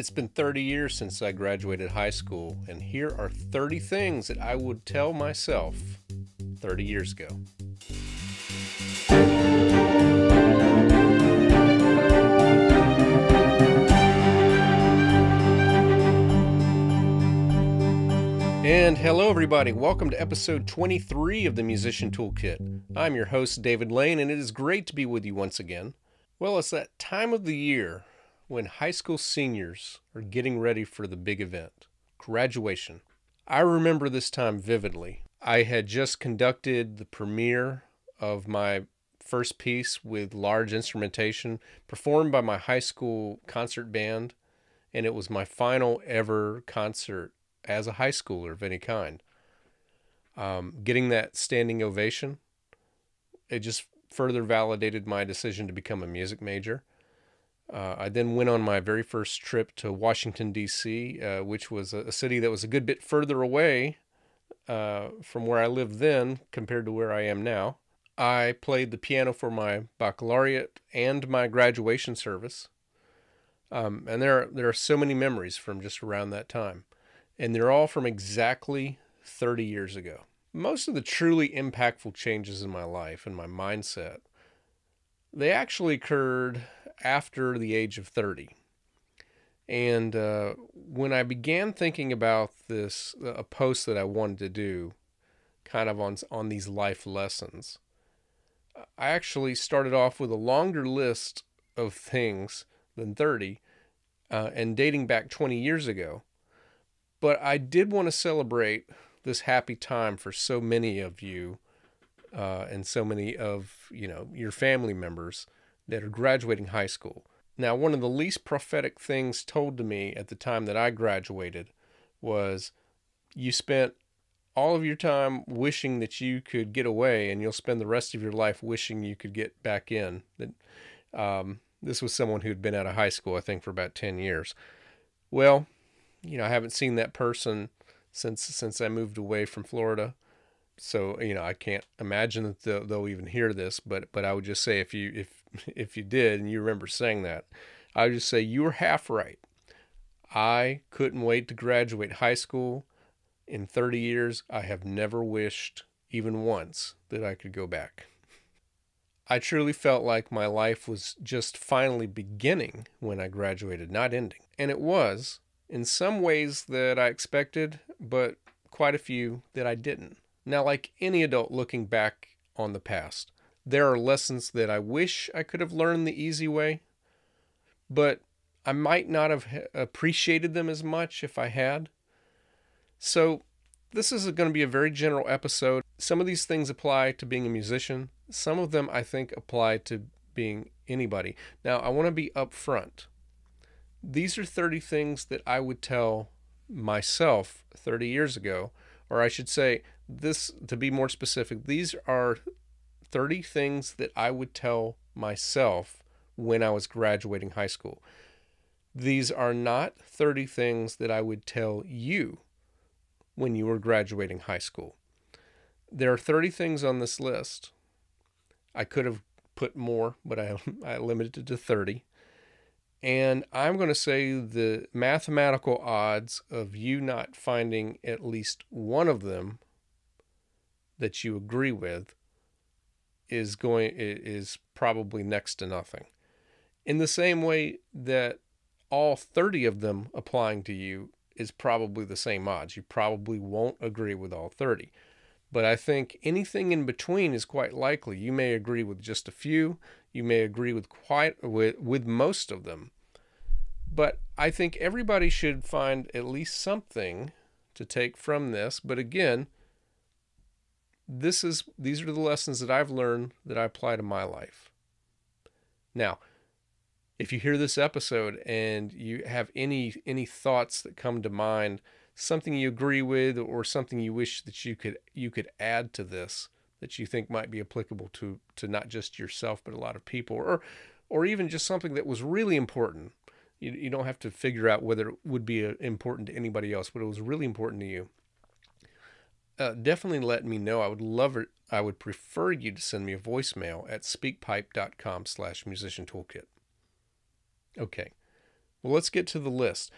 It's been 30 years since I graduated high school, and here are 30 things that I would tell myself 30 years ago. And hello, everybody. Welcome to episode 23 of the Musician Toolkit. I'm your host, David Lane, and it is great to be with you once again. Well, it's that time of the year when high school seniors are getting ready for the big event graduation. I remember this time vividly. I had just conducted the premiere of my first piece with large instrumentation performed by my high school concert band, and it was my final ever concert as a high schooler of any kind. Um, getting that standing ovation, it just further validated my decision to become a music major. Uh, I then went on my very first trip to Washington, D.C., uh, which was a, a, city that was a good bit further away uh, from where I lived then compared to where I am now. I played the piano for my baccalaureate and my graduation service. Um, and there, there are so many memories from just around that time. And they're all from exactly 30 years ago. Most of the truly impactful changes in my life and my mindset, they actually occurred after the age of 30. And uh, when I began thinking about this, a post that I wanted to do, kind of on on these life lessons, I actually started off with a longer list of things than 30, uh, and dating back 20 years ago. But I did want to celebrate this happy time for so many of you, uh, and so many of you know your family members that are graduating high school. Now, one of the least prophetic things told to me at the time that I graduated was you spent all of your time wishing that you could get away and you'll spend the rest of your life wishing you could get back in. That um, this was someone who'd been out of high school, I think, for about 10 years. Well, you know, I haven't seen that person since since I moved away from Florida so you know I can't imagine that they'll, they'll, even hear this, but but I would just say if you if if you did and you remember saying that, I would just say you were half right. I couldn't wait to graduate high school. In 30 years, I have never wished even once that I could go back. I truly felt like my life was just finally beginning when I graduated, not ending. And it was in some ways that I expected, but quite a few that I didn't. Now, like any adult looking back on the past, there are lessons that I wish I could have learned the easy way, but I might not have appreciated them as much if I had. So, this is going to be a very general episode. Some of these things apply to being a musician, some of them I think apply to being anybody. Now, I want to be upfront. These are 30 things that I would tell myself 30 years ago, or I should say, this to be more specific these are 30 things that i would tell myself when i was graduating high school. These are not 30 things that i would tell you when you were graduating high school. There are 30 things on this list. I could have put more but i, I limited it to 30 and I'm going to say the mathematical odds of you not finding at least one of them that you agree with is going is probably next to nothing. In the same way that all 30 of them applying to you is probably the same odds. You probably won't agree with all 30. But I think anything in between is quite likely. You may agree with just a few, you may agree with quite with with most of them. But I think everybody should find at least something to take from this. But again, this is these are the lessons that I've learned that I apply to my life. Now, if you hear this episode and you have any any thoughts that come to mind, something you agree with or something you wish that you could you could add to this that you think might be applicable to to not just yourself but a lot of people or or even just something that was really important. You, you don't have to figure out whether it would be uh, important to anybody else, but it was really important to you uh, definitely let me know. I would love it. I would prefer you to send me a voicemail at speakpipe.com slash musician toolkit. Okay, Well, let's get to the list.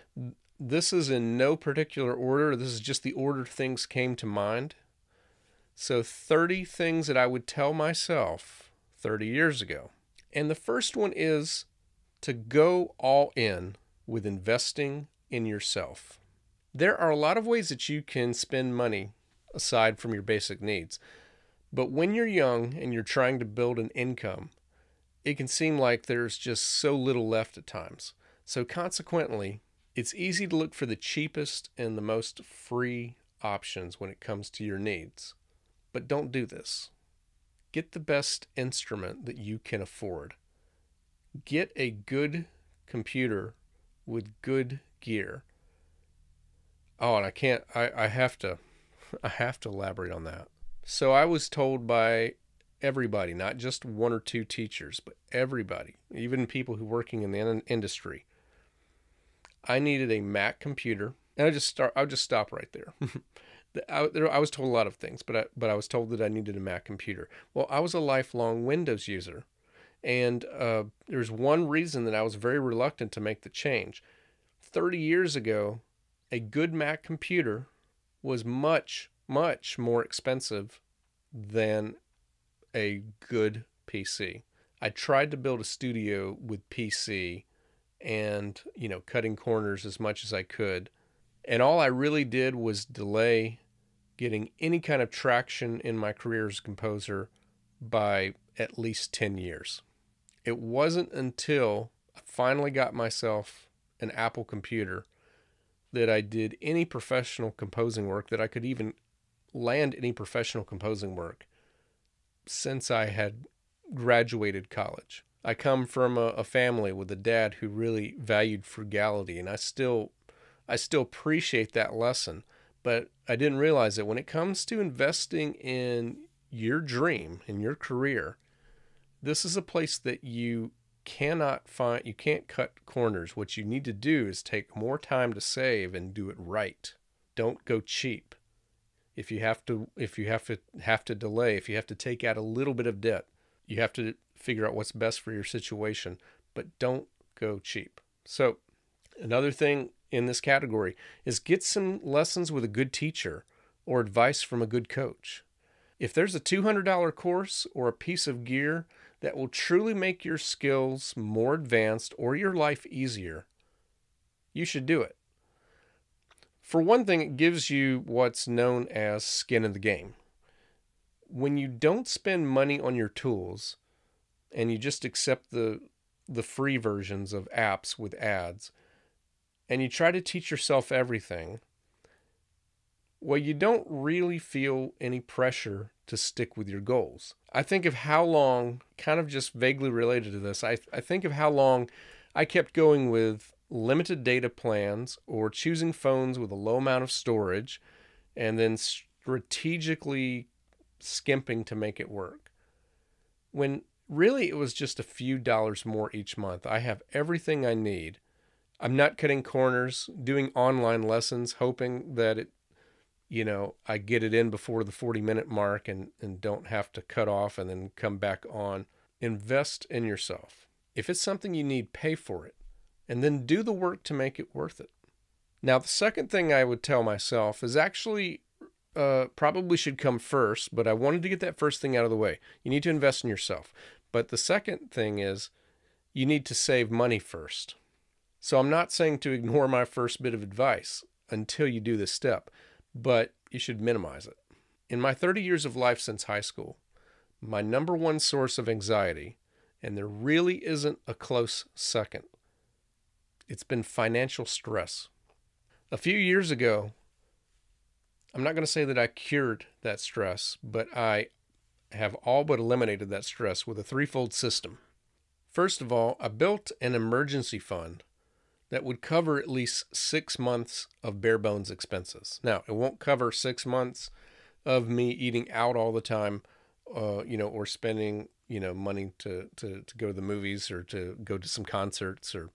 This is in no particular order. This is just the order things came to mind. So, 30 things that I would tell myself 30 years ago. And the first one is to go all in with investing in yourself. There are a lot of ways that you can spend money aside from your basic needs. But when you're young and you're trying to build an income, it can seem like there's just so little left at times. So, consequently, it's easy to look for the cheapest and the most free options when it comes to your needs. But don't do this. Get the best instrument that you can afford. Get a good computer with good gear. Oh, and I can't I, I have to I have to elaborate on that. So I was told by everybody, not just one or two teachers, but everybody, even people who working in the industry. I needed a Mac computer, and I just start. I'll just stop right there. I, there, I was told a lot of things, but I, but I was told that I needed a Mac computer. Well, I was a lifelong Windows user, and uh, there's one reason that I was very reluctant to make the change. Thirty years ago, a good Mac computer was much much more expensive than a good PC. I tried to build a studio with PC and, you know, cutting corners as much as I could. And all I really did was delay getting any kind of traction in my career as a composer by at least 10 years. It wasn't until I finally got myself an Apple computer that I did any professional composing work that I could even land any professional composing work since I had graduated college. I come from a, a, family with a dad who really valued frugality, and I still, I still appreciate that lesson. But I didn't realize that when it comes to investing in your dream in your career, this is a place that you cannot find. You can't cut corners. What you need to do is take more time to save and do it right. Don't go cheap if you have to if you have to have to delay if you have to take out a little bit of debt you have to figure out what's best for your situation but don't go cheap so another thing in this category is get some lessons with a good teacher or advice from a good coach if there's a $200 course or a piece of gear that will truly make your skills more advanced or your life easier you should do it for one thing, it gives you what's known as skin in the game. When you don't spend money on your tools and you just accept the the free versions of apps with ads and you try to teach yourself everything, well, you don't really feel any pressure to stick with your goals. I think of how long, kind of just vaguely related to this, I, I think of how long I kept going with limited data plans or choosing phones with a low amount of storage and then strategically skimping to make it work. When really it was just a few dollars more each month. I have everything I need. I'm not cutting corners, doing online lessons, hoping that it, you know, I get it in before the 40 minute mark and, and don't have to cut off and then come back on. Invest in yourself. If it's something you need, pay for it and then do the work to make it worth it. Now, the second thing I would tell myself is actually uh, probably should come first, but I wanted to get that first thing out of the way. You need to invest in yourself. But the second thing is you need to save money first. So I'm not saying to ignore my first bit of advice until you do this step, but you should minimize it. In my 30 years of life since high school, my number one source of anxiety, and there really isn't a close second, it's been financial stress. A few years ago, I'm not going to say that I cured that stress, but I have all but eliminated that stress with a threefold system. First of all, I built an emergency fund that would cover at least six months of bare bones expenses. Now, it won't cover six months of me eating out all the time, uh, you know, or spending, you know, money to, to, to go to the movies or to go to some concerts or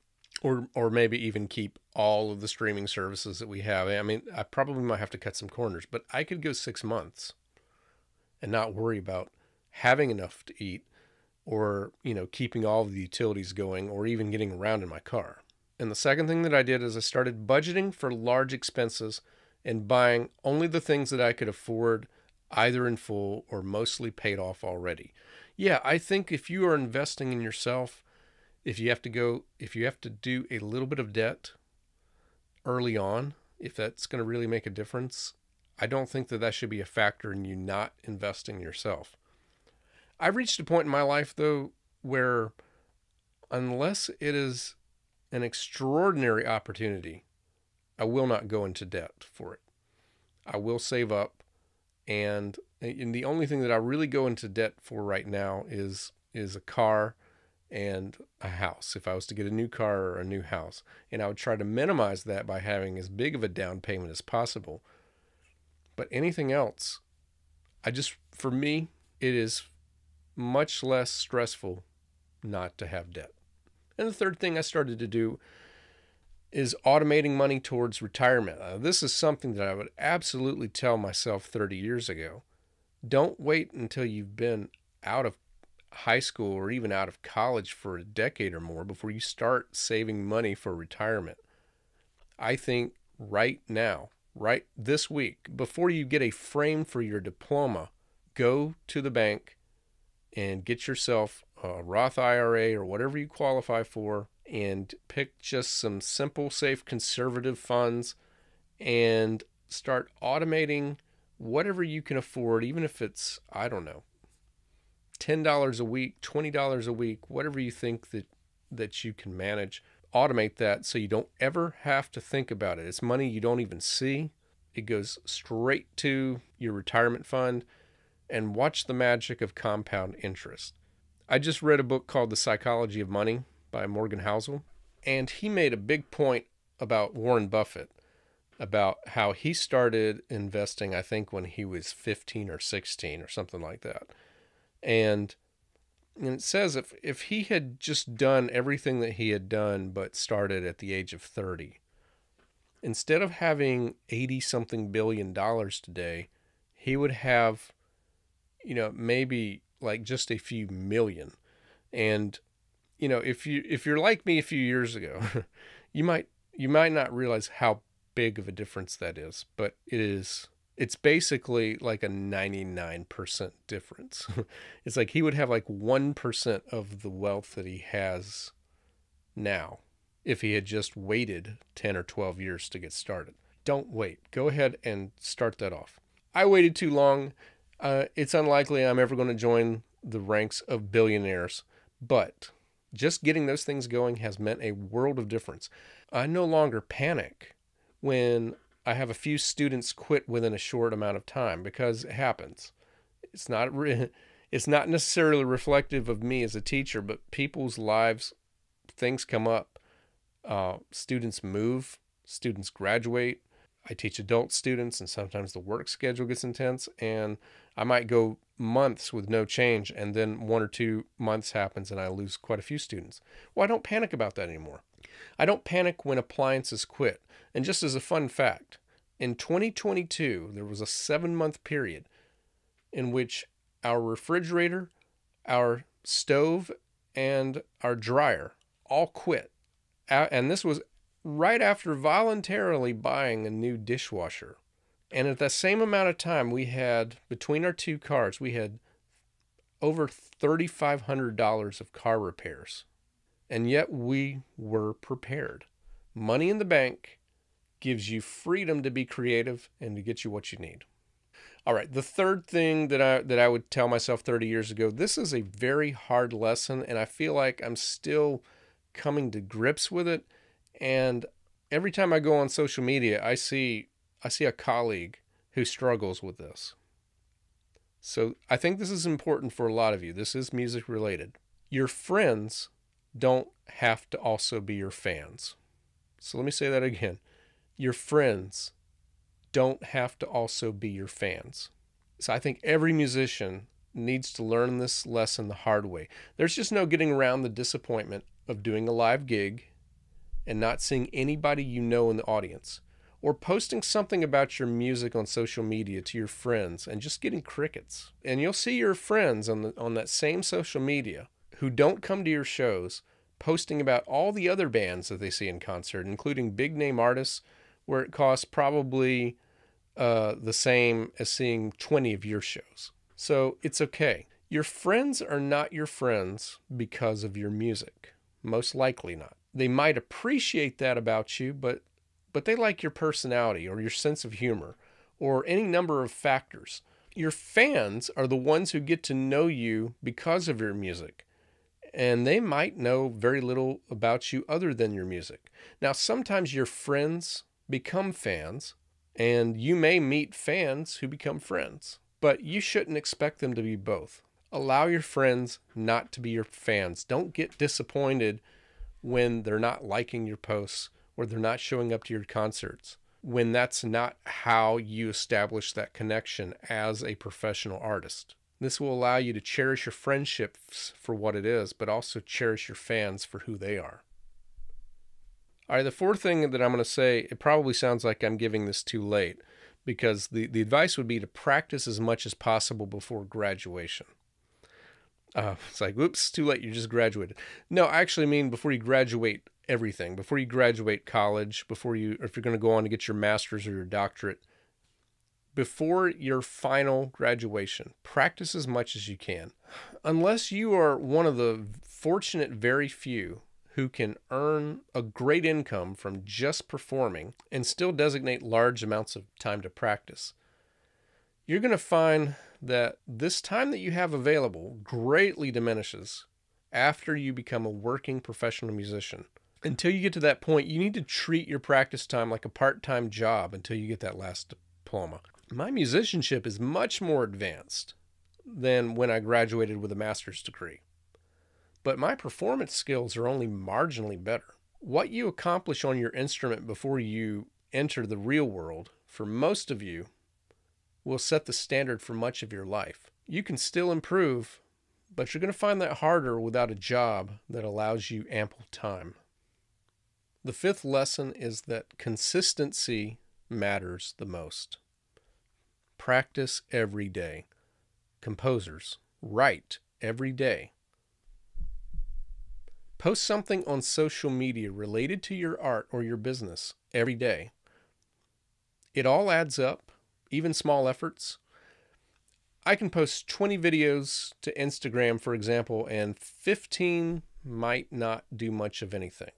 or or maybe even keep all of the streaming services that we have. I mean, I probably might have to cut some corners, but I could go 6 months and not worry about having enough to eat or, you know, keeping all of the utilities going or even getting around in my car. And the second thing that I did is I started budgeting for large expenses and buying only the things that I could afford, either in full or mostly paid off already. Yeah, I think if you are investing in yourself, if you have to go, if you have to do a little bit of debt early on, if that's going to really make a difference, I don't think that that should be a factor in you not investing in yourself. I've reached a point in my life, though, where unless it is an extraordinary opportunity, I will not go into debt for it. I will save up, and, and the only thing that I really go into debt for right now is is a car and a house. If I was to get a new car or a new house, and I would try to minimize that by having as big of a down payment as possible. But anything else, I just for me, it is much less stressful not to have debt. And the third thing I started to do is automating money towards retirement. This is something that I would absolutely tell myself 30 years ago. Don't wait until you've been out of high school or even out of college for a decade or more before you start saving money for retirement. I think right now, right this week, before you get a frame for your diploma, go to the bank and get yourself a Roth IRA or whatever you qualify for and pick just some simple, safe, conservative funds and start automating whatever you can afford, even if it's, I don't know, $10 a week, $20 a week, whatever you think that, that you can manage. Automate that so you don't ever have to think about it. It's money you don't even see. It goes straight to your retirement fund and watch the magic of compound interest. I just read a book called The Psychology of Money by Morgan Housel, and he made a big point about Warren Buffett about how he started investing I think when he was 15 or 16 or something like that. And and it says if if he had just done everything that he had done but started at the age of 30 instead of having 80 something billion dollars today he would have you know maybe like just a few million. And you know, if you if you're like me a few years ago, you might you might not realize how big of a difference that is, but it is it's basically like a 99% difference. it's like he would have like 1% of the wealth that he has now if he had just waited 10 or 12 years to get started. Don't wait. Go ahead and start that off. I waited too long uh, it's unlikely I'm ever going to join the ranks of billionaires, but just getting those things going has meant a world of difference. I no longer panic when I have a few students quit within a short amount of time because it happens. It's not re- it's not necessarily reflective of me as a teacher, but people's lives, things come up. Uh, students move, students graduate, I teach adult students, and sometimes the work schedule gets intense, and I might go months with no change, and then one or two months happens, and I lose quite a few students. Well, I don't panic about that anymore. I don't panic when appliances quit. And just as a fun fact, in 2022, there was a seven month period in which our refrigerator, our stove, and our dryer all quit. And this was right after voluntarily buying a new dishwasher. And at the same amount of time, we had, between our two cars, we had over $3,500 of car repairs. And yet we were prepared. Money in the bank gives you freedom to be creative and to get you what you need. All right, the third thing that I that I would tell myself 30 years ago, this is a very hard lesson and I feel like I'm still coming to grips with it and every time I go on social media, I see I see a colleague who struggles with this. So I think this is important for a lot of you. This is music related. Your friends don't have to also be your fans. So let me say that again. Your friends don't have to also be your fans. So I think every musician needs to learn this lesson the hard way. There's just no getting around the disappointment of doing a live gig and not seeing anybody you know in the audience, or posting something about your music on social media to your friends and just getting crickets. And you'll see your friends on the, on that same social media who don't come to your shows posting about all the other bands that they see in concert, including big name artists, where it costs probably uh, the same as seeing 20 of your shows. So it's okay. Your friends are not your friends because of your music. Most likely not. They might appreciate that about you, but but they like your personality or your sense of humor or any number of factors. Your fans are the ones who get to know you because of your music. And they might know very little about you other than your music. Now, sometimes your friends become fans, and you may meet fans who become friends, but you shouldn't expect them to be both. Allow your friends not to be your fans. Don't get disappointed when they're not liking your posts or they're not showing up to your concerts when that's not how you establish that connection as a professional artist. This will allow you to cherish your friendships for what it is, but also cherish your fans for who they are. All right, the fourth thing that I'm going to say, it probably sounds like I'm giving this too late because the, the advice would be to practice as much as possible before graduation. Uh, it's like, whoops, too late. You just graduated. No, I actually mean before you graduate everything, before you graduate college, before you, if you're going to go on to get your master's or your doctorate, before your final graduation, practice as much as you can. Unless you are one of the fortunate very few who can earn a great income from just performing and still designate large amounts of time to practice, you're going to find that this time that you have available greatly diminishes after you become a working professional musician. Until you get to that point, you need to treat your practice time like a part time job until you get that last diploma. My musicianship is much more advanced than when I graduated with a master's degree but my performance skills are only marginally better. What you accomplish on your instrument before you enter the real world, for most of you, will set the standard for much of your life. You can still improve, but you're going to find that harder without a job that allows you ample time. The fifth lesson is that consistency matters the most. Practice every day. Composers, write every day. Post something on social media related to your art or your business every day. It all adds up, even small efforts. I can post 20 videos to Instagram, for example, and 15 might not do much of anything.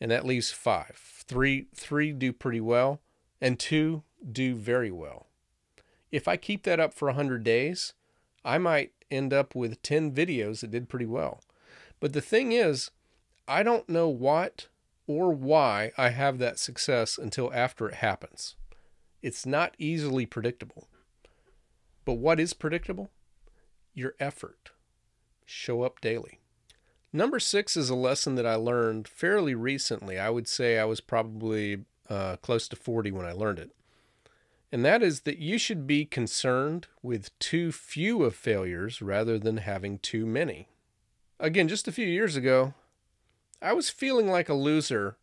And that leaves five. Three, three do pretty well, and two do very well. If I keep that up for 100 days, I might end up with 10 videos that did pretty well. But the thing is, I don't know what or why I have that success until after it happens. It's not easily predictable. But what is predictable? Your effort. Show up daily. Number six is a lesson that I learned fairly recently. I would say I was probably uh, close to 40 when I learned it. And that is that you should be concerned with too few of failures rather than having too many. Again, just a few years ago, I was feeling like a loser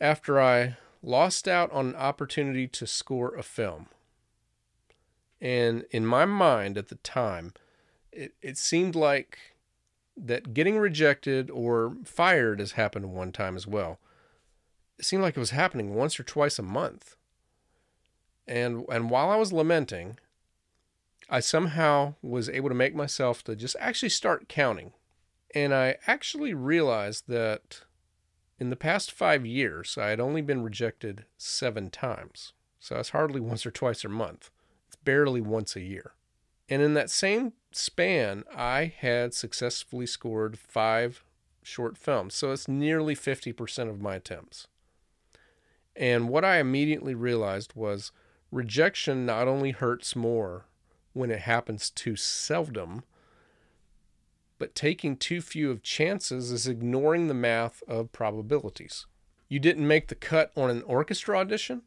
after I lost out on an opportunity to score a film. And in my mind at the time, it, it seemed like that getting rejected or fired has happened one time as well. It seemed like it was happening once or twice a month. And and while I was lamenting, I somehow was able to make myself to just actually start counting and I actually realized that in the past five years, I had only been rejected seven times. So it's hardly once or twice a month. It's barely once a year. And in that same span, I had successfully scored five short films. So it's nearly 50% of my attempts. And what I immediately realized was rejection not only hurts more when it happens too seldom, but taking too few of chances is ignoring the math of probabilities. You didn't make the cut on an orchestra audition?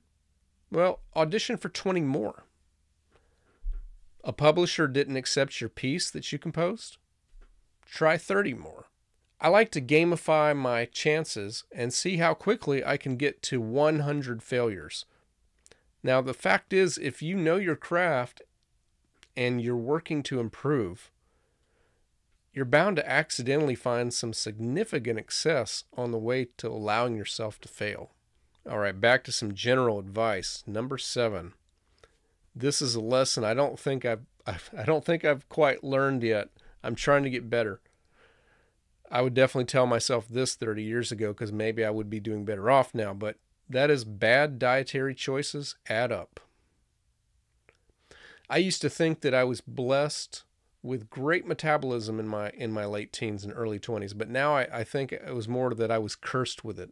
Well, audition for 20 more. A publisher didn't accept your piece that you composed? Try 30 more. I like to gamify my chances and see how quickly I can get to 100 failures. Now, the fact is, if you know your craft and you're working to improve, you're bound to accidentally find some significant excess on the way to allowing yourself to fail. All right, back to some general advice. Number seven. This is a lesson I don't think I've, I've I don't think I've quite learned yet. I'm trying to get better. I would definitely tell myself this 30 years ago because maybe I would be doing better off now, but that is bad dietary choices add up. I used to think that I was blessed with great metabolism in my in my late teens and early 20s, but now I, I think it was more that I was cursed with it.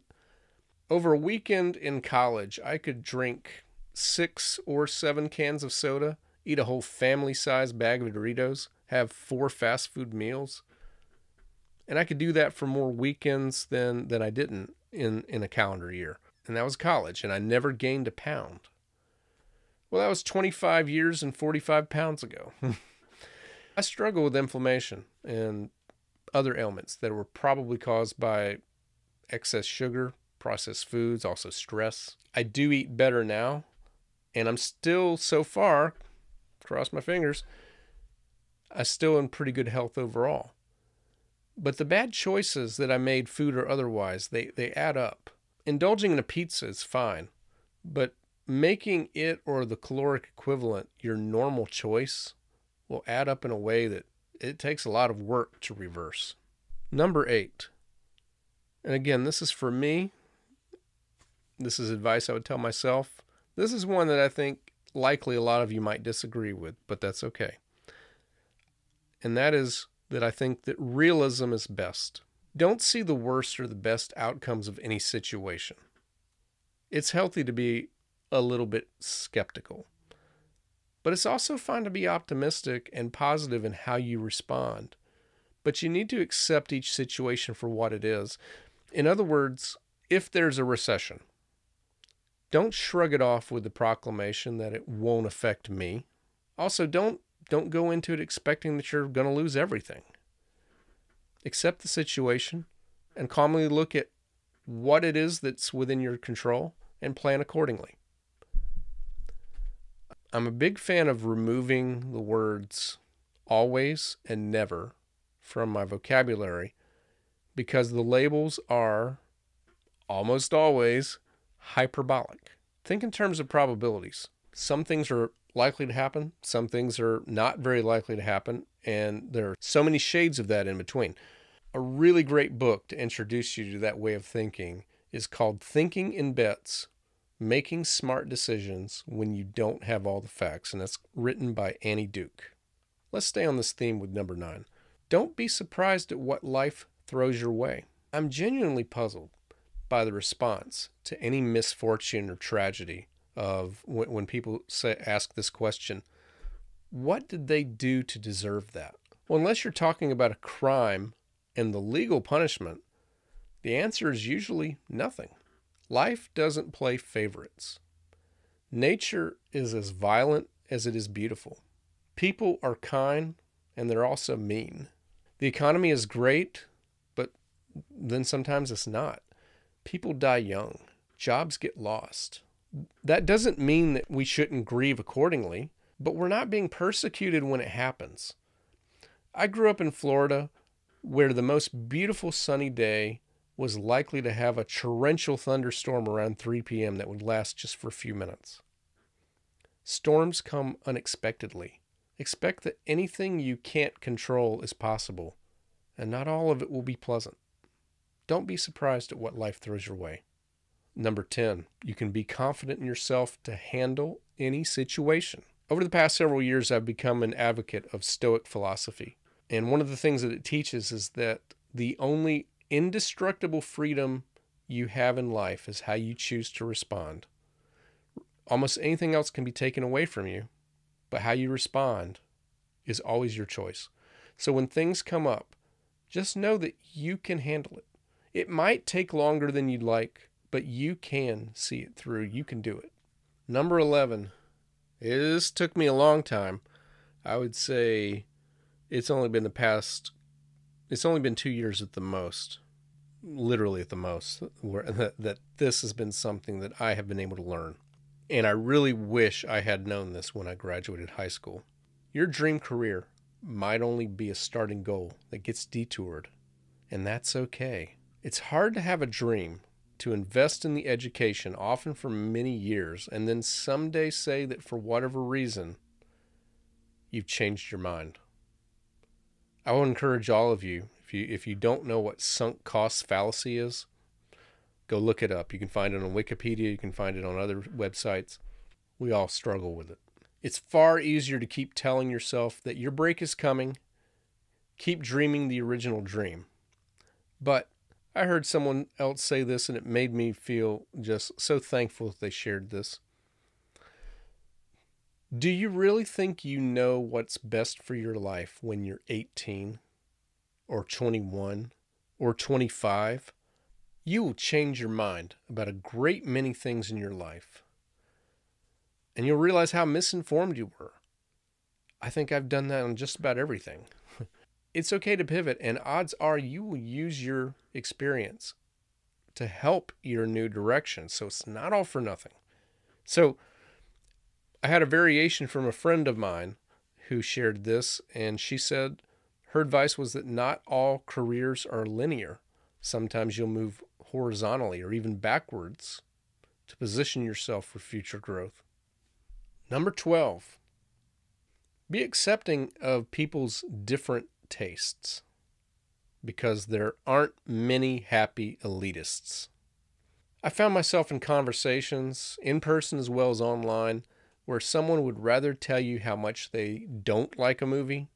Over a weekend in college, I could drink six or seven cans of soda, eat a whole family size bag of Doritos, have four fast food meals. And I could do that for more weekends than, than I didn't in, in a calendar year. And that was college, and I never gained a pound. Well, that was 25 years and 45 pounds ago. I struggle with inflammation and other ailments that were probably caused by excess sugar, processed foods, also stress. I do eat better now, and I'm still so far, cross my fingers, I'm still in pretty good health overall. But the bad choices that I made, food or otherwise, they, they add up. Indulging in a pizza is fine, but making it or the caloric equivalent your normal choice will add up in a way that it takes a lot of work to reverse. Number eight, and again, this is for me. This is advice I would tell myself. This is one that I think likely a lot of you might disagree with, but that's okay. And that is that I think that realism is best. Don't see the worst or the best outcomes of any situation. It's healthy to be a little bit skeptical. But it's also fine to be optimistic and positive in how you respond. But you need to accept each situation for what it is. In other words, if there's a recession, don't shrug it off with the proclamation that it won't affect me. Also, don't don't go into it expecting that you're going to lose everything. Accept the situation and calmly look at what it is that's within your control and plan accordingly. I'm a big fan of removing the words always and never from my vocabulary because the labels are almost always hyperbolic. Think in terms of probabilities. Some things are likely to happen, some things are not very likely to happen, and there are so many shades of that in between. A really great book to introduce you to that way of thinking is called Thinking in Bets Making Smart Decisions When You Don't Have All the Facts, and that's written by Annie Duke. Let's stay on this theme with number nine. Don't be surprised at what life throws your way. I'm genuinely puzzled by the response to any misfortune or tragedy of when, when people say ask this question what did they do to deserve that well unless you're talking about a crime and the legal punishment the answer is usually nothing Life doesn't play favorites. Nature is as violent as it is beautiful. People are kind and they're also mean. The economy is great, but then sometimes it's not. People die young, jobs get lost. That doesn't mean that we shouldn't grieve accordingly, but we're not being persecuted when it happens. I grew up in Florida where the most beautiful sunny day was likely to have a torrential thunderstorm around 3 p.m. that would last just for a few minutes. Storms come unexpectedly. Expect that anything you can't control is possible, and not all of it will be pleasant. Don't be surprised at what life throws your way. Number 10, you can be confident in yourself to handle any situation. Over the past several years, I've become an advocate of Stoic philosophy. And one of the things that it teaches is that the only indestructible freedom you have in life is how you choose to respond. Almost anything else can be taken away from you, but how you respond is always your choice. So when things come up, just know that you can handle it. It might take longer than you'd like, but you can see it through. You can do it. Number 11. This took me a long time. I would say it's only been the past it's only been two years at the most, literally at the most, where that, that this has been something that I have been able to learn. And I really wish I had known this when I graduated high school. Your dream career might only be a starting goal that gets detoured, and that's okay. It's hard to have a dream, to invest in the education, often for many years, and then someday say that for whatever reason, you've changed your mind. I will encourage all of you, if you if you don't know what sunk cost fallacy is, go look it up. You can find it on Wikipedia, you can find it on other websites. We all struggle with it. It's far easier to keep telling yourself that your break is coming. Keep dreaming the original dream. But I heard someone else say this and it made me feel just so thankful that they shared this. Do you really think you know what's best for your life when you're 18 or 21 or 25? You will change your mind about a great many things in your life and you'll realize how misinformed you were. I think I've done that on just about everything. It's okay to pivot, and odds are you will use your experience to help your new direction. So it's not all for nothing. So I had a variation from a friend of mine who shared this, and she said her advice was that not all careers are linear. Sometimes you'll move horizontally or even backwards to position yourself for future growth. Number 12, be accepting of people's different tastes because there aren't many happy elitists. I found myself in conversations, in person as well as online, where someone would rather tell you how much they don't like a movie,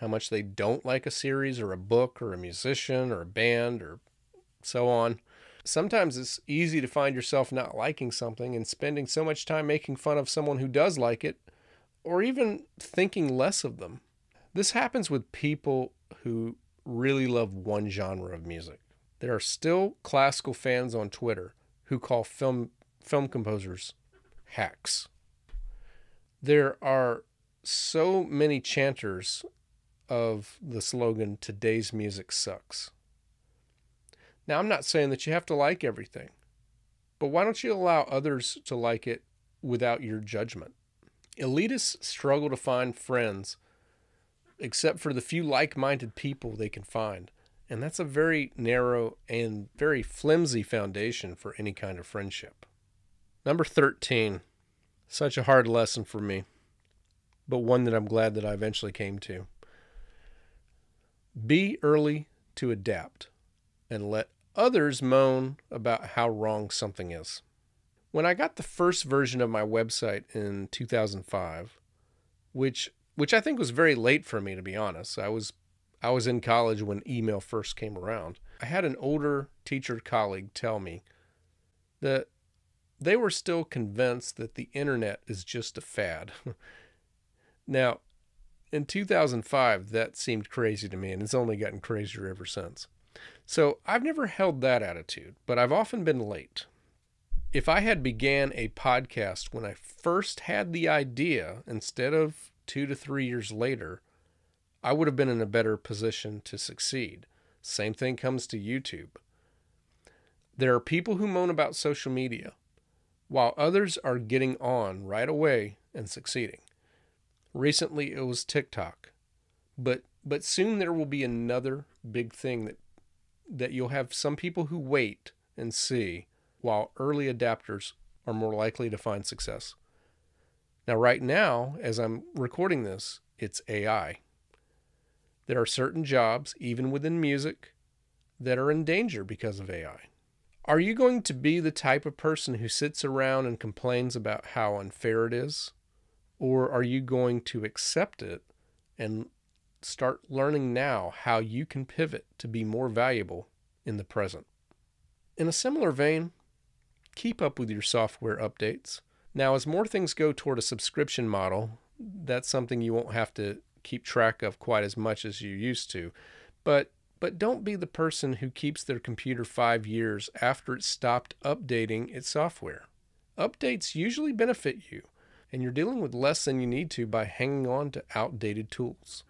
how much they don't like a series or a book or a musician or a band or so on, sometimes it's easy to find yourself not liking something and spending so much time making fun of someone who does like it or even thinking less of them. This happens with people who really love one genre of music. There are still classical fans on Twitter who call film film composers hacks. There are so many chanters of the slogan today's music sucks. Now, I'm not saying that you have to like everything, but why don't you allow others to like it without your judgment? Elitists struggle to find friends except for the few like minded people they can find. And that's a very narrow and very flimsy foundation for any kind of friendship. Number 13. Such a hard lesson for me, but one that I'm glad that I eventually came to. Be early to adapt and let Others moan about how wrong something is. When I got the first version of my website in 2005, which which I think was very late for me to be honest. I was I was in college when email first came around. I had an older teacher colleague tell me that they were still convinced that the internet is just a fad. now, in 2005, that seemed crazy to me, and it's only gotten crazier ever since. So I've never held that attitude, but I've often been late. If I had began a podcast when I first had the idea instead of 2 to 3 years later, I would have been in a better position to succeed. Same thing comes to YouTube. There are people who moan about social media, while others are getting on right away and succeeding. Recently it was TikTok, but but soon there will be another big thing that that you'll have some people who wait and see, while early adapters are more likely to find success. Now, right now, as I'm recording this, it's AI. There are certain jobs, even within music, that are in danger because of AI. Are you going to be the type of person who sits around and complains about how unfair it is? Or are you going to accept it and start learning now how you can pivot to be more valuable in the present. In a similar vein, keep up with your software updates. Now, as more things go toward a subscription model, that's something you won't have to keep track of quite as much as you used to. But but don't be the person who keeps their computer 5 years after it stopped updating its software. Updates usually benefit you, and you're dealing with less than you need to by hanging on to outdated tools.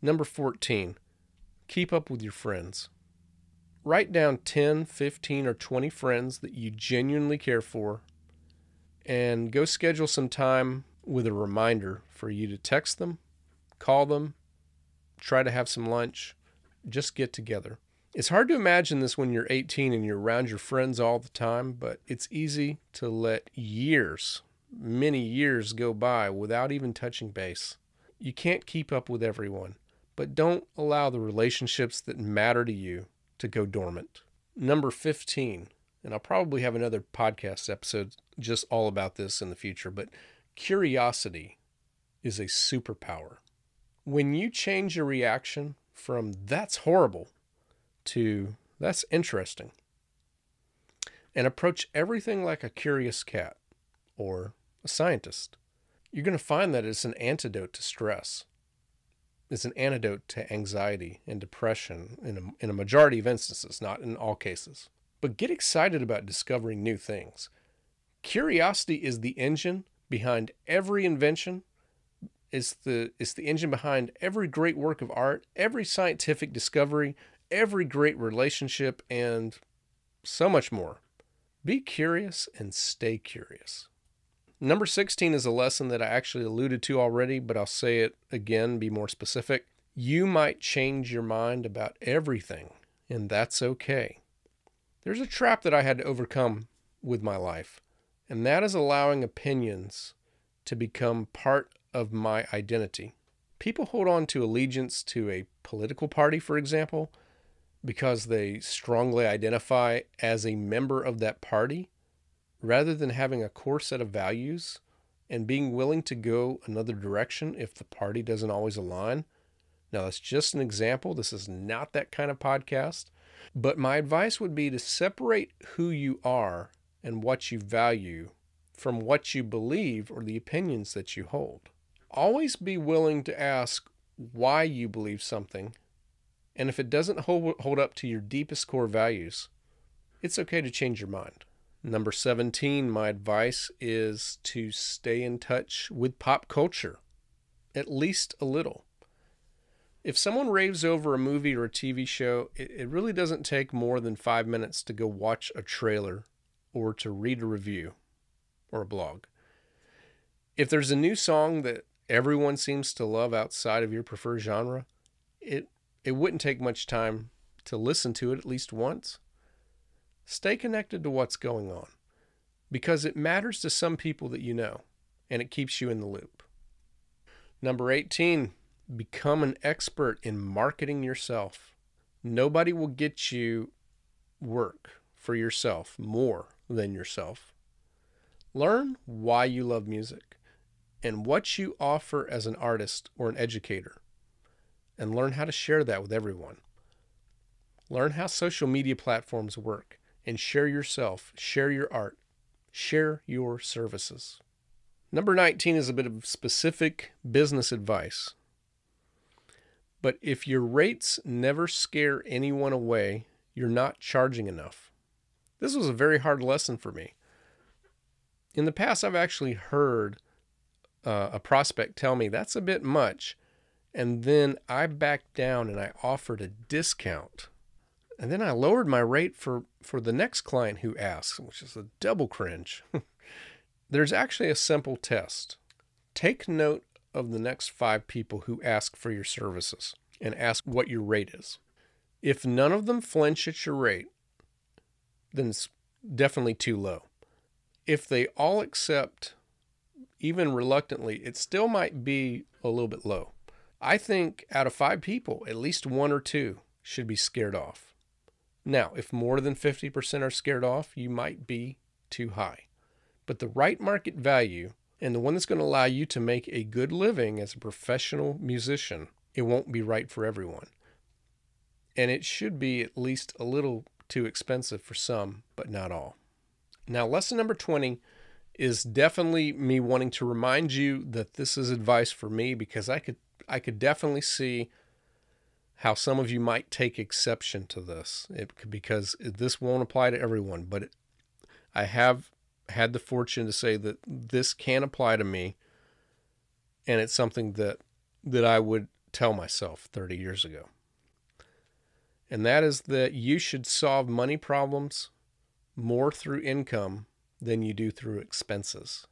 Number 14, keep up with your friends. Write down 10, 15, or 20 friends that you genuinely care for and go schedule some time with a reminder for you to text them, call them, try to have some lunch, just get together. It's hard to imagine this when you're 18 and you're around your friends all the time, but it's easy to let years, many years go by without even touching base. You can't keep up with everyone, but don't allow the relationships that matter to you to go dormant. Number 15, and I'll probably have another podcast episode just all about this in the future, but curiosity is a superpower. When you change your reaction from that's horrible to that's interesting and approach everything like a curious cat or a scientist, you're going to find that it's an antidote to stress. It's an antidote to anxiety and depression in a, in a majority of instances, not in all cases. But get excited about discovering new things. Curiosity is the engine behind every invention. It's the, it's the engine behind every great work of art, every scientific discovery, every great relationship, and so much more. Be curious and stay curious. Number 16 is a lesson that I actually alluded to already, but I'll say it again, be more specific. You might change your mind about everything, and that's okay. There's a trap that I had to overcome with my life, and that is allowing opinions to become part of my identity. People hold on to allegiance to a political party, for example, because they strongly identify as a member of that party rather than having a core set of values and being willing to go another direction if the party doesn't always align. Now, that's just an example. This is not that kind of podcast. But my advice would be to separate who you are and what you value from what you believe or the opinions that you hold. Always be willing to ask why you believe something. And if it doesn't hold, up to your deepest core values, it's okay to change your mind. Number 17, my advice is to stay in touch with pop culture, at least a little. If someone raves over a movie or a TV show, it really doesn't take more than five minutes to go watch a trailer or to read a review or a blog. If there's a new song that everyone seems to love outside of your preferred genre, it, it wouldn't take much time to listen to it at least once Stay connected to what's going on because it matters to some people that you know and it keeps you in the loop. Number 18, become an expert in marketing yourself. Nobody will get you work for yourself more than yourself. Learn why you love music and what you offer as an artist or an educator, and learn how to share that with everyone. Learn how social media platforms work and share yourself, share your art, share your services. Number 19 is a bit of specific business advice. But if your rates never scare anyone away, you're not charging enough. This was a very hard lesson for me. In the past, I've actually heard uh, a prospect tell me that's a bit much. And then I backed down and I offered a discount and then I lowered my rate for, for the next client who asks, which is a double cringe. There's actually a simple test. Take note of the next five people who ask for your services and ask what your rate is. If none of them flinch at your rate, then it's definitely too low. If they all accept, even reluctantly, it still might be a little bit low. I think out of five people, at least one or two should be scared off. Now, if more than 50% are scared off, you might be too high. But the right market value and the one that's going to allow you to make a good living as a professional musician, it won't be right for everyone. And it should be at least a little too expensive for some, but not all. Now, lesson number 20 is definitely me wanting to remind you that this is advice for me because I could I could definitely see how some of you might take exception to this it, because this won't apply to everyone, but it, I have had the fortune to say that this can apply to me, and it's something that that I would tell myself 30 years ago. And that is that you should solve money problems more through income than you do through expenses.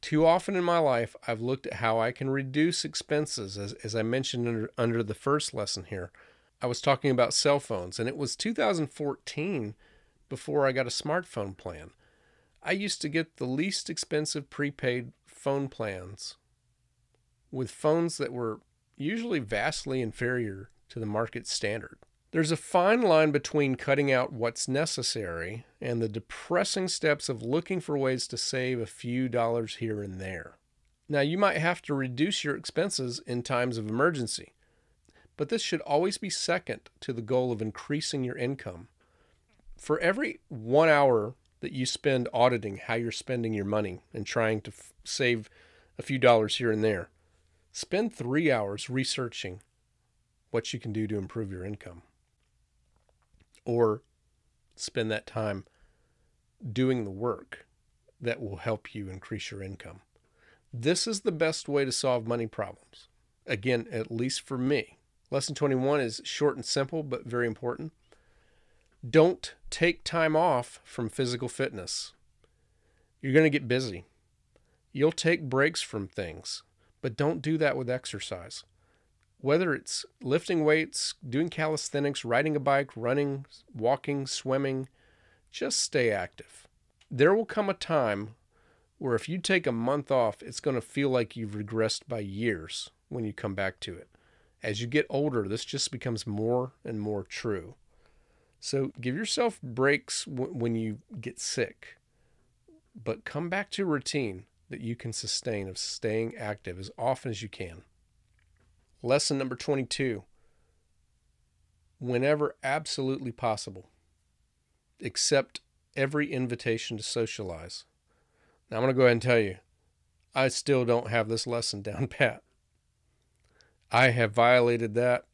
Too often in my life, I've looked at how I can reduce expenses, as, as I mentioned under, under the first lesson here. I was talking about cell phones, and it was 2014 before I got a smartphone plan. I used to get the least expensive prepaid phone plans with phones that were usually vastly inferior to the market standard. There's a fine line between cutting out what's necessary and the depressing steps of looking for ways to save a few dollars here and there. Now, you might have to reduce your expenses in times of emergency, but this should always be second to the goal of increasing your income. For every one hour that you spend auditing how you're spending your money and trying to f- save a few dollars here and there, spend three hours researching what you can do to improve your income or spend that time doing the work that will help you increase your income. This is the best way to solve money problems. Again, at least for me. Lesson 21 is short and simple, but very important. Don't take time off from physical fitness. You're going to get busy. You'll take breaks from things, but don't do that with exercise whether it's lifting weights, doing calisthenics, riding a bike, running, walking, swimming, just stay active. There will come a time where if you take a month off, it's going to feel like you've regressed by years when you come back to it. As you get older, this just becomes more and more true. So give yourself breaks w- when you get sick, but come back to a routine that you can sustain of staying active as often as you can. Lesson number 22 whenever absolutely possible, accept every invitation to socialize. Now, I'm going to go ahead and tell you, I still don't have this lesson down pat. I have violated that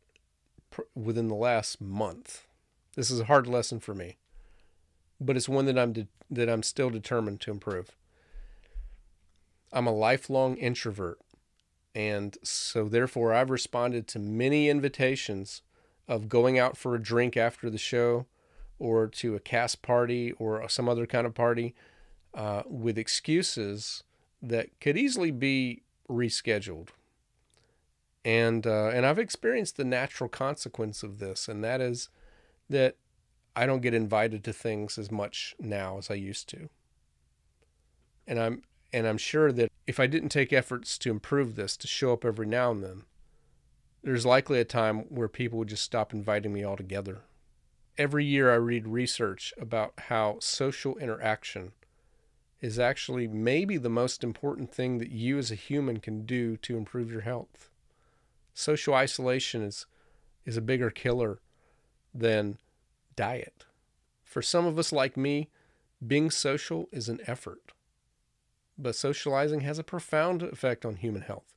within the last month. This is a hard lesson for me, but it's one that I'm de- that I'm still determined to improve. I'm a lifelong introvert. And so, therefore, I've responded to many invitations of going out for a drink after the show or to a cast party or some other kind of party uh, with excuses that could easily be rescheduled. And, uh, and I've experienced the natural consequence of this, and that is that I don't get invited to things as much now as I used to. And I'm and I'm sure that if I didn't take efforts to improve this, to show up every now and then, there's likely a time where people would just stop inviting me altogether. Every year I read research about how social interaction is actually maybe the most important thing that you as a human can do to improve your health. Social isolation is, is a bigger killer than diet. For some of us like me, being social is an effort but socializing has a profound effect on human health.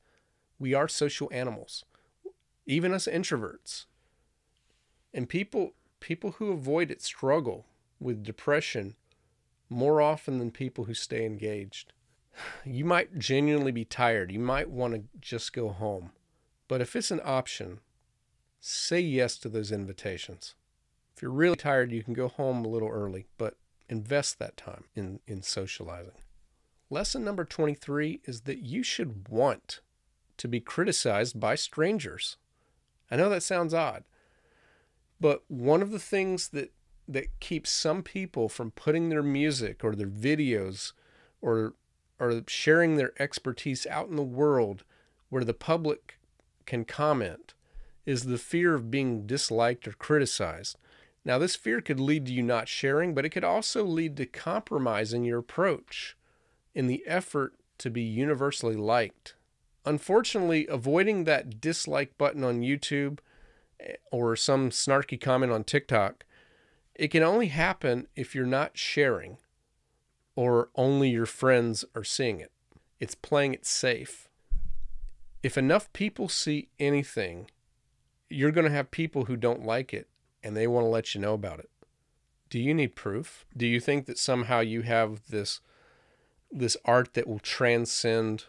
We are social animals, even us introverts. And people people who avoid it struggle with depression more often than people who stay engaged. You might genuinely be tired. You might want to just go home. But if it's an option, say yes to those invitations. If you're really tired, you can go home a little early, but invest that time in, in socializing. Lesson number 23 is that you should want to be criticized by strangers. I know that sounds odd, but one of the things that that keeps some people from putting their music or their videos or or sharing their expertise out in the world where the public can comment is the fear of being disliked or criticized. Now, this fear could lead to you not sharing, but it could also lead to compromising your approach in the effort to be universally liked. Unfortunately, avoiding that dislike button on YouTube eh, or some snarky comment on TikTok, it can only happen if you're not sharing or only your friends are seeing it. It's playing it safe. If enough people see anything, you're going to have people who don't like it and they want to let you know about it. Do you need proof? Do you think that somehow you have this this art that will transcend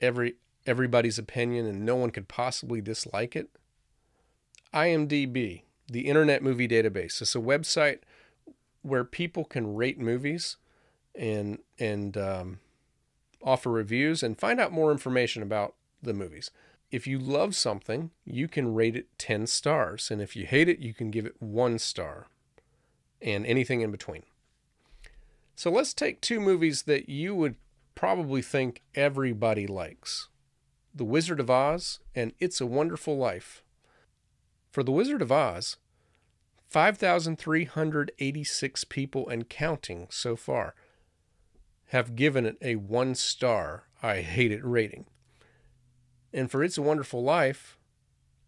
every everybody's opinion and no one could possibly dislike it. IMDb, the Internet Movie Database, is a website where people can rate movies and and um, offer reviews, and find out more information about the movies. If you love something, you can rate it 10 stars. And if you hate it, you can give it one star and anything in between. So let's take two movies that you would probably think everybody likes The Wizard of Oz and It's a Wonderful Life. For The Wizard of Oz, 5,386 people and counting so far have given it a one star I hate it rating. And for It's a Wonderful Life,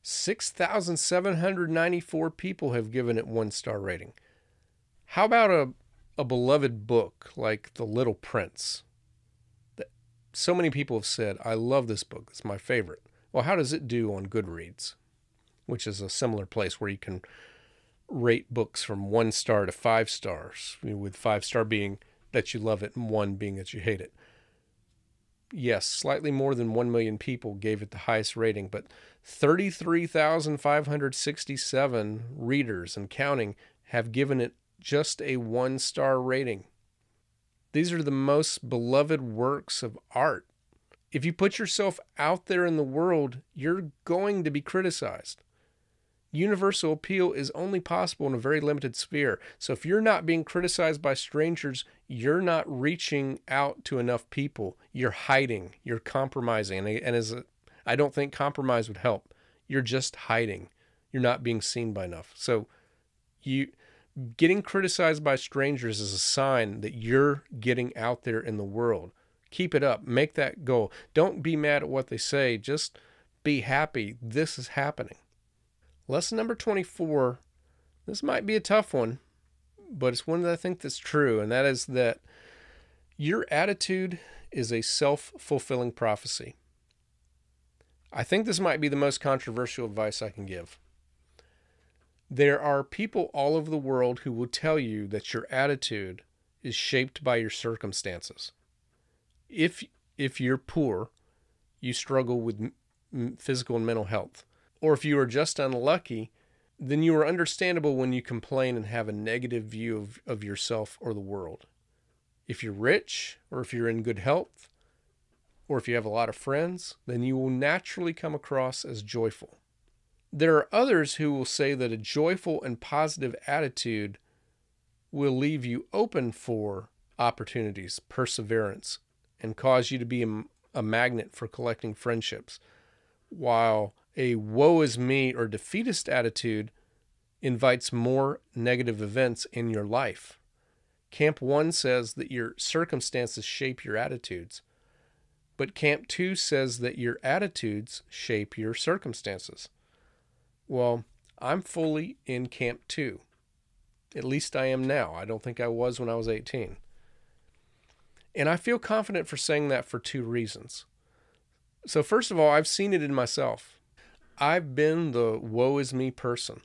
6,794 people have given it one star rating. How about a, a beloved book like The Little Prince? That so many people have said, I love this book, it's my favorite. Well, how does it do on Goodreads, which is a similar place where you can rate books from one star to five stars, with five star being that you love it and one being that you hate it? Yes, slightly more than 1 million people gave it the highest rating, but 33,567 readers and counting have given it just a one star rating. These are the most beloved works of art. If you put yourself out there in the world, you're going to be criticized. Universal appeal is only possible in a very limited sphere. So if you're not being criticized by strangers, you're not reaching out to enough people. You're hiding, you're compromising. And as a, I don't think compromise would help. You're just hiding. You're not being seen by enough. So you getting criticized by strangers is a sign that you're getting out there in the world. Keep it up. Make that goal. Don't be mad at what they say. Just be happy. This is happening. Lesson number 24. This might be a tough one, but it's one that I think that's true, and that is that your attitude is a self fulfilling prophecy. I think this might be the most controversial advice I can give. There are people all over the world who will tell you that your attitude is shaped by your circumstances. If if you're poor, you struggle with physical and mental health. Or if you are just unlucky, then you are understandable when you complain and have a negative view of, of yourself or the world. If you're rich, or if you're in good health, or if you have a lot of friends, then you will naturally come across as joyful. There are others who will say that a joyful and positive attitude will leave you open for opportunities, perseverance, and cause you to be a, magnet for collecting friendships. While a woe is me or defeatist attitude invites more negative events in your life. Camp 1 says that your circumstances shape your attitudes, but Camp 2 says that your attitudes shape your circumstances. Well, I'm fully in Camp 2. At least I am now. I don't think I was when I was 18. And I feel confident for saying that for two reasons. So, first of all, I've seen it in myself. I've been the woe is me person.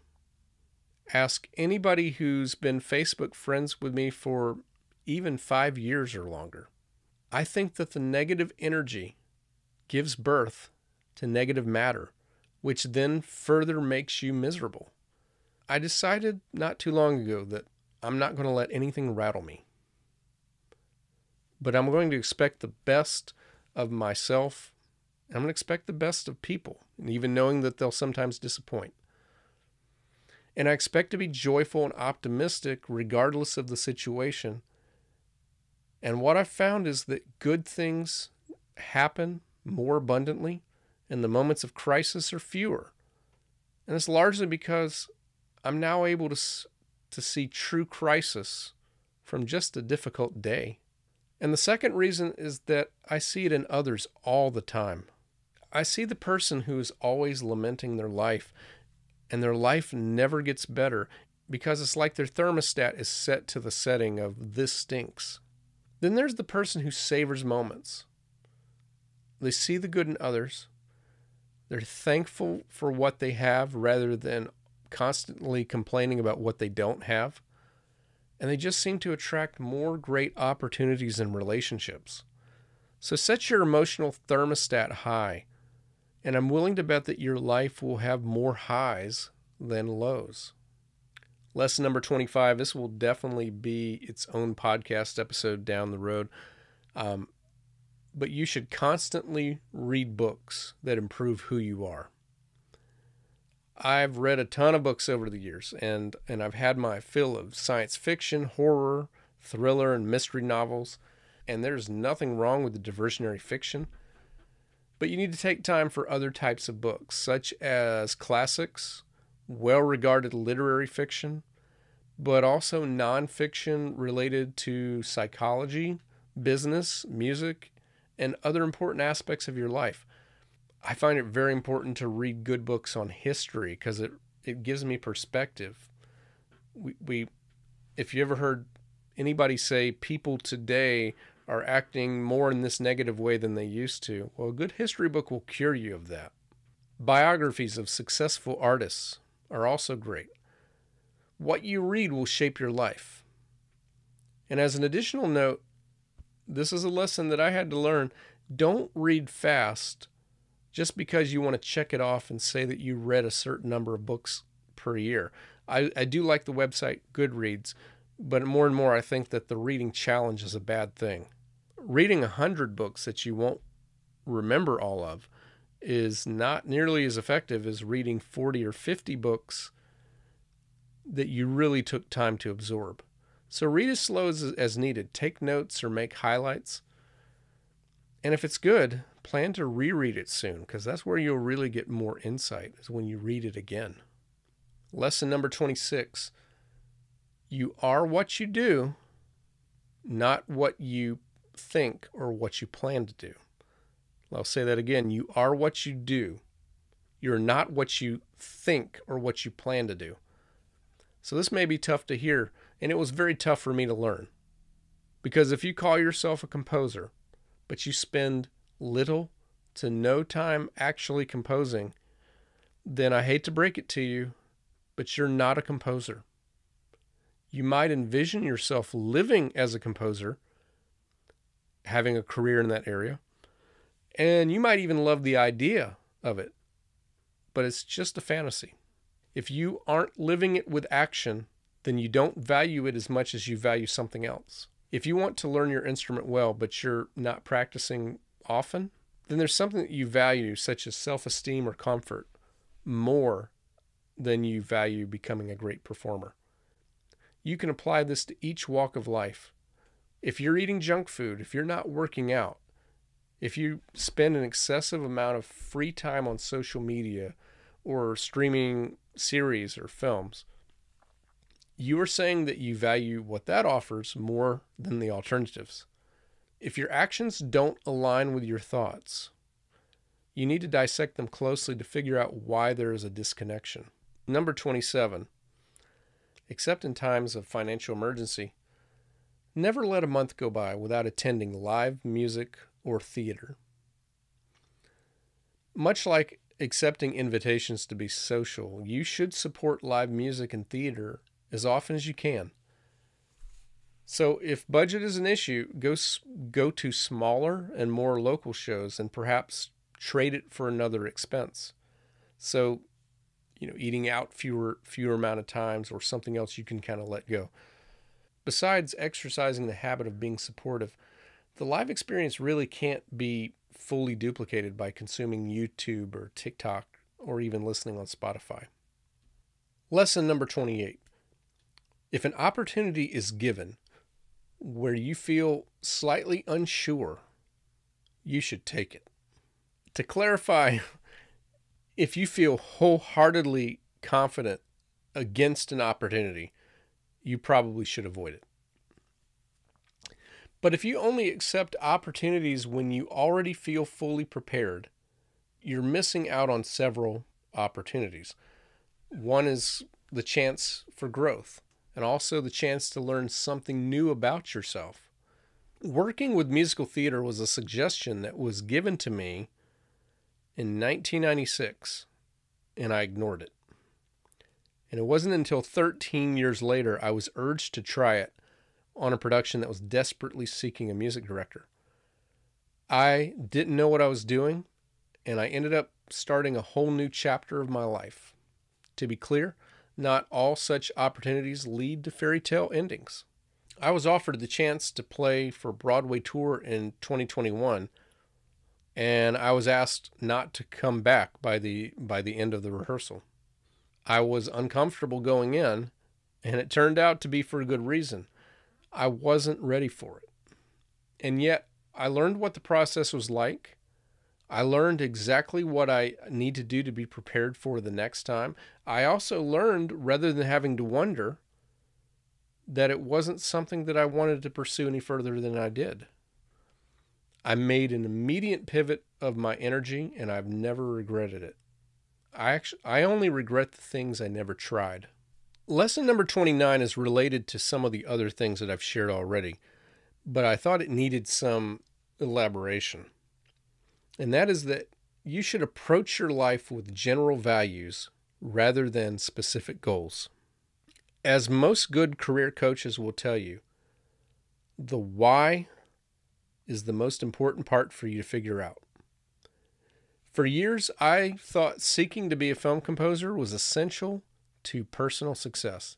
Ask anybody who's been Facebook friends with me for even five years or longer. I think that the negative energy gives birth to negative matter which then further makes you miserable. I decided not too long ago that I'm not going to let anything rattle me. But I'm going to expect the best of myself. I'm going to expect the best of people, and even knowing that they'll sometimes disappoint. And I expect to be joyful and optimistic regardless of the situation. And what I've found is that good things happen more abundantly and the moments of crisis are fewer. And it's largely because I'm now able to, to see true crisis from just a difficult day. And the second reason is that I see it in others all the time. I see the person who is always lamenting their life, and their life never gets better because it's like their thermostat is set to the setting of this stinks. Then there's the person who savors moments. They see the good in others, they're thankful for what they have rather than constantly complaining about what they don't have. And they just seem to attract more great opportunities and relationships. So set your emotional thermostat high, and I'm willing to bet that your life will have more highs than lows. Lesson number 25 this will definitely be its own podcast episode down the road. Um, but you should constantly read books that improve who you are. I've read a ton of books over the years, and, and I've had my fill of science fiction, horror, thriller, and mystery novels, and there's nothing wrong with the diversionary fiction. But you need to take time for other types of books, such as classics, well regarded literary fiction, but also nonfiction related to psychology, business, music, and other important aspects of your life. I find it very important to read good books on history because it, it gives me perspective. We, we, if you ever heard anybody say people today are acting more in this negative way than they used to, well, a good history book will cure you of that. Biographies of successful artists are also great. What you read will shape your life. And as an additional note, this is a lesson that I had to learn. Don't read fast just because you want to check it off and say that you read a certain number of books per year. I, I do like the website Goodreads, but more and more I think that the reading challenge is a bad thing. Reading a hundred books that you won't remember all of is not nearly as effective as reading 40 or 50 books that you really took time to absorb. So read as slow as, as needed. Take notes or make highlights. And if it's good, plan to reread it soon because that's where you'll really get more insight is when you read it again. Lesson number 26 You are what you do, not what you think or what you plan to do. I'll say that again. You are what you do. You're not what you think or what you plan to do. So this may be tough to hear, and it was very tough for me to learn. Because if you call yourself a composer, but you spend little to no time actually composing, then I hate to break it to you, but you're not a composer. You might envision yourself living as a composer, having a career in that area, and you might even love the idea of it, but it's just a fantasy. If you aren't living it with action, then you don't value it as much as you value something else. If you want to learn your instrument well, but you're not practicing often, then there's something that you value, such as self esteem or comfort, more than you value becoming a great performer. You can apply this to each walk of life. If you're eating junk food, if you're not working out, if you spend an excessive amount of free time on social media or streaming series or films, you are saying that you value what that offers more than the alternatives. If your actions don't align with your thoughts, you need to dissect them closely to figure out why there is a disconnection. Number 27. Except in times of financial emergency, never let a month go by without attending live music or theater. Much like accepting invitations to be social, you should support live music and theater as often as you can. So if budget is an issue, go go to smaller and more local shows and perhaps trade it for another expense. So, you know, eating out fewer fewer amount of times or something else you can kind of let go. Besides exercising the habit of being supportive, the live experience really can't be fully duplicated by consuming YouTube or TikTok or even listening on Spotify. Lesson number 28. If an opportunity is given where you feel slightly unsure, you should take it. To clarify, if you feel wholeheartedly confident against an opportunity, you probably should avoid it. But if you only accept opportunities when you already feel fully prepared, you're missing out on several opportunities. One is the chance for growth and also the chance to learn something new about yourself. Working with musical theater was a suggestion that was given to me in 1996, and I ignored it. And it wasn't until 13 years later I was urged to try it on a production that was desperately seeking a music director. I didn't know what I was doing, and I ended up starting a whole new chapter of my life. To be clear, not all such opportunities lead to fairy tale endings. I was offered the chance to play for Broadway tour in 2021, and I was asked not to come back by the by the end of the rehearsal. I was uncomfortable going in, and it turned out to be for a good reason. I wasn't ready for it. And yet, I learned what the process was like. I learned exactly what I need to do to be prepared for the next time. I also learned, rather than having to wonder, that it wasn't something that I wanted to pursue any further than I did. I made an immediate pivot of my energy and I've never regretted it. I actually I only regret the things I never tried. Lesson number 29 is related to some of the other things that I've shared already, but I thought it needed some elaboration. And that is that you should approach your life with general values rather than specific goals. As most good career coaches will tell you, the why is the most important part for you to figure out. For years, I thought seeking to be a film composer was essential to personal success,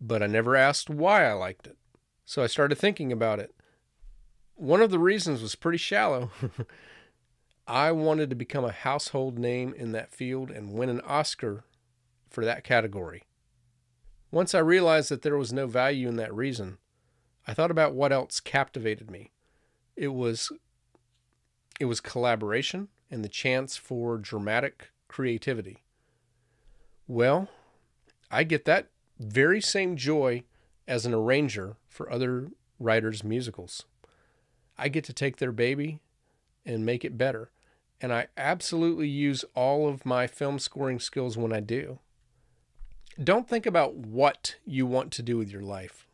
but I never asked why I liked it. So I started thinking about it. One of the reasons was pretty shallow. I wanted to become a household name in that field and win an Oscar for that category. Once I realized that there was no value in that reason, I thought about what else captivated me. It was it was collaboration and the chance for dramatic creativity. Well, I get that very same joy as an arranger for other writers' musicals. I get to take their baby and make it better. And I absolutely use all of my film scoring skills when I do. Don't think about what you want to do with your life,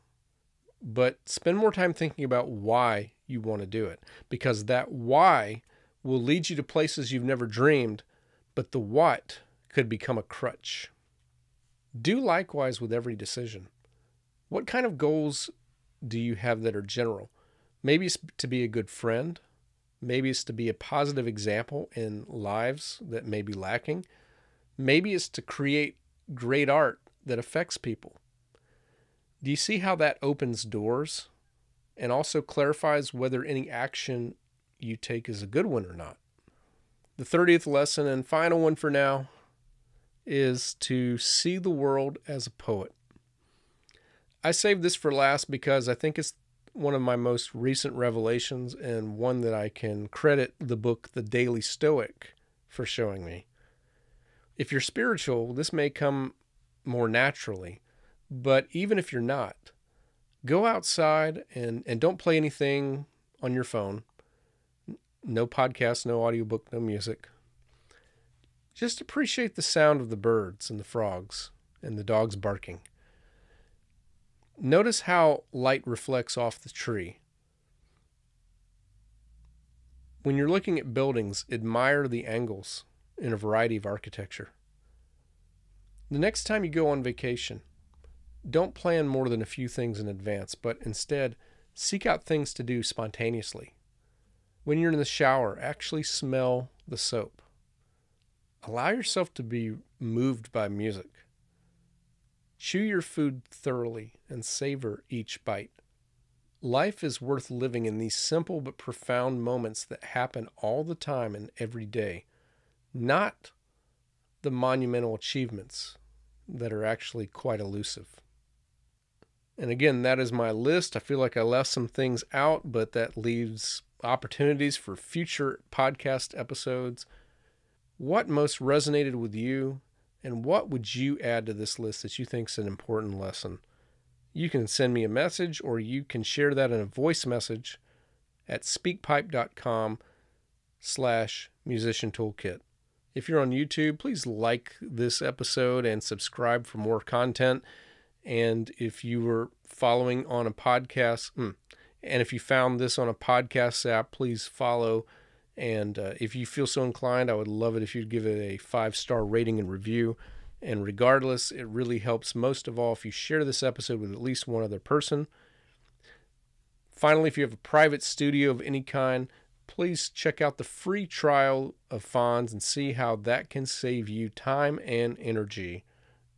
but spend more time thinking about why you want to do it because that why will lead you to places you've never dreamed, but the what could become a crutch. Do likewise with every decision. What kind of goals do you have that are general? Maybe it's to be a good friend. Maybe it's to be a positive example in lives that may be lacking. Maybe it's to create great art that affects people. Do you see how that opens doors and also clarifies whether any action you take is a good one or not. The 30th lesson and final one for now is to see the world as a poet. I saved this for last because I think it's one of my most recent revelations and one that I can credit the book The Daily Stoic for showing me. If you're spiritual, this may come more naturally, but even if you're not, go outside and, and don't play anything on your phone no podcast, no audiobook, no music. Just appreciate the sound of the birds and the frogs and the dogs barking. Notice how light reflects off the tree. When you're looking at buildings, admire the angles in a variety of architecture. The next time you go on vacation, don't plan more than a few things in advance, but instead seek out things to do spontaneously. When you're in the shower, actually smell the soap. Allow yourself to be moved by music. Chew your food thoroughly and savor each bite. Life is worth living in these simple but profound moments that happen all the time and every day, not the monumental achievements that are actually quite elusive. And again, that is my list. I feel like I left some things out, but that leaves opportunities for future podcast episodes. What most resonated with you, and what would you add to this list that you think is an important lesson? You can send me a message or you can share that in a voice message at speakpipe.com slash musician toolkit. If you're on YouTube, please like this episode and subscribe for more content. And if you were following on a podcast, hmm, and if you found this on a podcast app, please follow. And uh, if you feel so inclined, I would love it if you'd give it a five star rating and review. And regardless, it really helps most of all if you share this episode with at least one other person. Finally, if you have a private studio of any kind, please check out the free trial of Fons and see how that can save you time and energy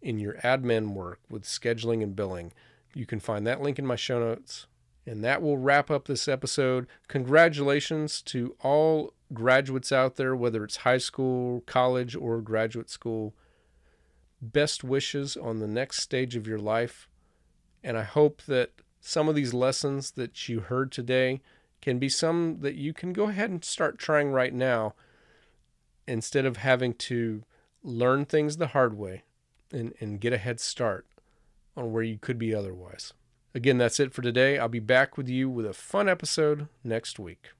in your admin work with scheduling and billing. You can find that link in my show notes And that will wrap up this episode. Congratulations to all graduates out there, whether it's high school, college, or graduate school. Best wishes on the next stage of your life. And I hope that some of these lessons that you heard today can be some that you can go ahead and start trying right now instead of having to learn things the hard way and, and get a head start on where you could be otherwise. Again, that's it for today. I'll be back with you with a fun episode next week.